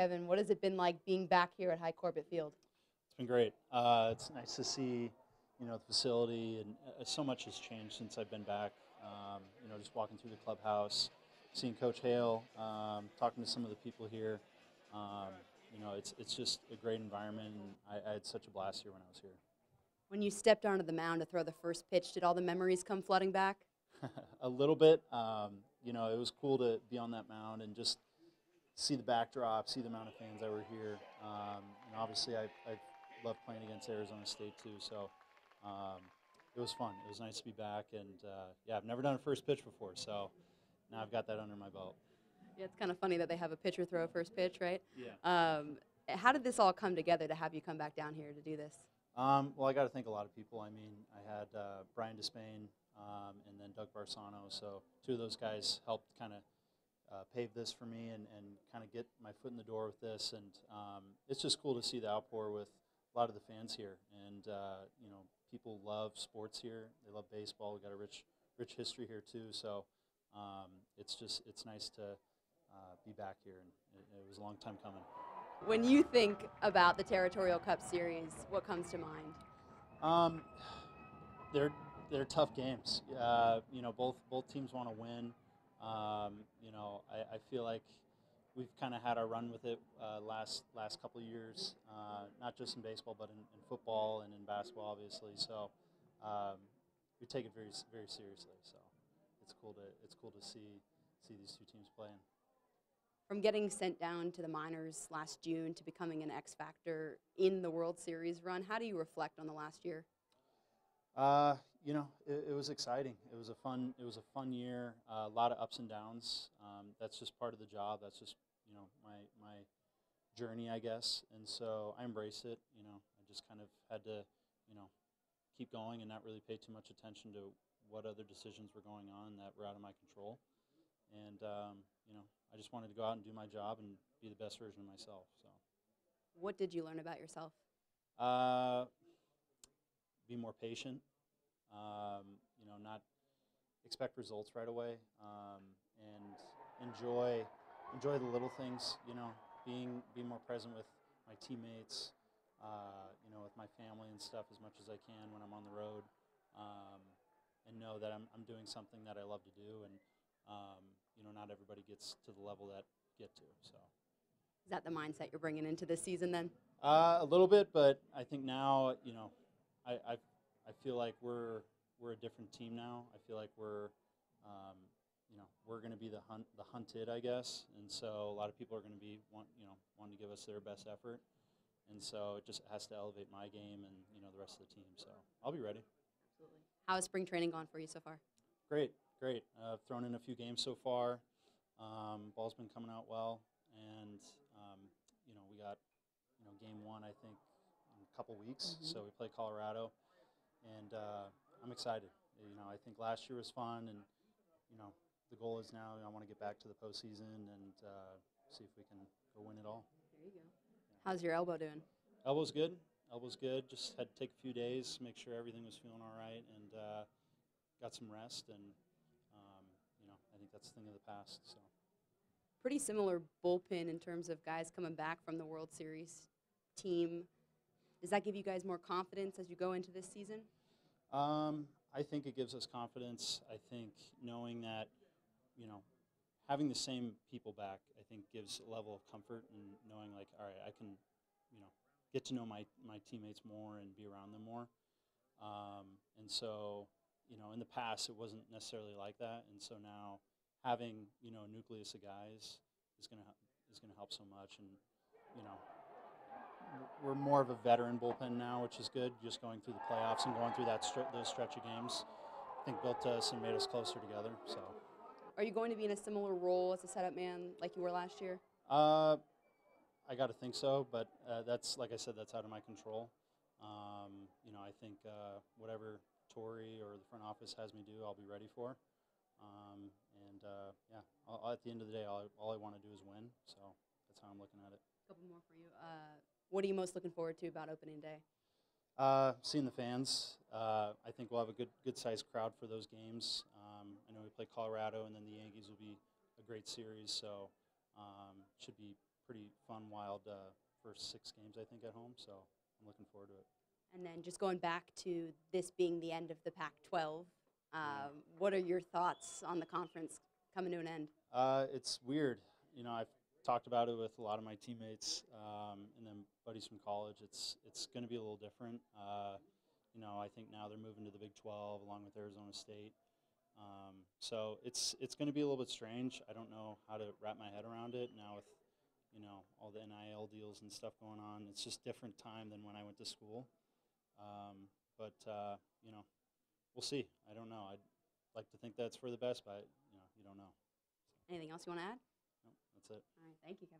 Kevin. What has it been like being back here at Hi Corbett Field? It's been great. Uh, it's nice to see, you know, the facility and uh, so much has changed since I've been back. Um, you know, just walking through the clubhouse, seeing Coach Hale, um, talking to some of the people here. Um, you know, it's it's just a great environment. And I, I had such a blast here when I was here. When you stepped onto the mound to throw the first pitch, did all the memories come flooding back? a little bit. Um, you know, it was cool to be on that mound and just see the backdrop, see the amount of fans that were here. Um, and obviously, I, I love playing against Arizona State too, so um, it was fun. It was nice to be back, and uh, yeah, I've never done a first pitch before, so now I've got that under my belt. Yeah, it's kind of funny that they have a pitcher throw first pitch, right? Yeah. Um, how did this all come together to have you come back down here to do this? Um, well, I got to thank a lot of people. I mean, I had uh, Brian Despain um, and then Doug Barsano. So two of those guys helped kind of uh, pave this for me and, and kind of get my foot in the door with this. And um, it's just cool to see the outpour with a lot of the fans here. And uh, you know, people love sports here. They love baseball. We've got a rich, rich history here too. So um, it's just it's nice to uh, be back here, and it, it was a long time coming. When you think about the Territorial Cup Series, what comes to mind? Um, they're they're tough games. Uh, you know, both both teams want to win. I, I, feel like we've kind of had our run with it uh, last last couple of years, uh, not just in baseball, but in, in, football and in basketball, obviously. So um, we take it very very seriously. So it's cool to it's cool to see see these two teams playing. From getting sent down to the minors last June to becoming an X factor in the World Series run, how do you reflect on the last year? Uh, you know, it, it, was exciting. It was a fun. It was a fun year. Uh, a lot of ups and downs. Um, that's just part of the job. That's just you know my my journey, I guess. And so I embraced it. You know, I just kind of had to, you know, keep going and not really pay too much attention to what other decisions were going on that were out of my control. And um, you know, I just wanted to go out and do my job and be the best version of myself. So. What did you learn about yourself? Uh, be more patient. Um, you know, not expect results right away, um, and enjoy enjoy the little things. You know, being being more present with my teammates. Uh, you know, with my family and stuff as much as I can when I'm on the road, um, and know that I'm I'm doing something that I love to do, and um, you know, not everybody gets to the level that get to. So. Is that the mindset you're bringing into this season then? Uh, a little bit, but I think now, you know, I, I, I feel like we're we're a different team now. I feel like we're, um, you know, we're going to be the hunt, the hunted, I guess. And so a lot of people are going to be want, you know, wanting to give us their best effort. And so it just has to elevate my game and you know the rest of the team. So I'll be ready. Absolutely. How has spring training gone for you so far? Great, great. Uh, I've thrown in a few games so far. Um, ball's been coming out well, and um, you know we got you know game one I think in a couple weeks. Mm-hmm. So we play Colorado, and uh, I'm excited. You know, I think last year was fun, and you know, the goal is now I want to get back to the postseason and uh, see if we can go win it all. There you go. How's your elbow doing? Elbow's good. Elbow's good. Just had to take a few days, make sure everything was feeling all right, and uh, got some rest. And um, you know, I think that's a thing of the past. So. Pretty similar bullpen in terms of guys coming back from the World Series team. Does that give you guys more confidence as you go into this season? Um, I think it gives us confidence. I think knowing that, you know, having the same people back, I think gives a level of comfort and knowing like, all right, I can, you know, get to know my, my teammates more and be around them more. Um, and so, you know, in the past it wasn't necessarily like that, and so now having you know a nucleus of guys is gonna is gonna help so much, and you know, we're more of a veteran bullpen now, which is good. Just going through the playoffs and going through that those stretch of games, I think built us and made us closer together. So, are you going to be in a similar role as a setup man like you were last year? Uh, I got to think so, but uh, that's like I said, that's out of my control. Um, you know, I think uh, whatever Torey or the front office has me do, I'll be ready for. Um, and uh, yeah, I'll, at the end of the day, all, all I want to do is win. So that's how I'm looking at it. A couple more for you. Uh, what are you most looking forward to about opening day? Uh, seeing the fans. Uh, I think we'll have a good good sized crowd for those games. Um, I know we play Colorado, and then the Yankees will be a great series, so um, should be pretty fun, wild uh, first six games I think at home. So I'm looking forward to it. And then just going back to this being the end of the Pac 12, um, what are your thoughts on the conference coming to an end? Uh, it's weird. You know, I've talked about it with a lot of my teammates um, and then buddies from college. It's it's going to be a little different. Uh, you know, I think now they're moving to the Big 12 along with Arizona State. Um, so it's it's going to be a little bit strange. I don't know how to wrap my head around it now with you know all the NIL deals and stuff going on. It's just different time than when I went to school. Um, but uh, you know, we'll see. I don't know. I'd like to think that's for the best, but you know, you don't know. Anything else you want to add? That's it. All right, thank you, Kevin.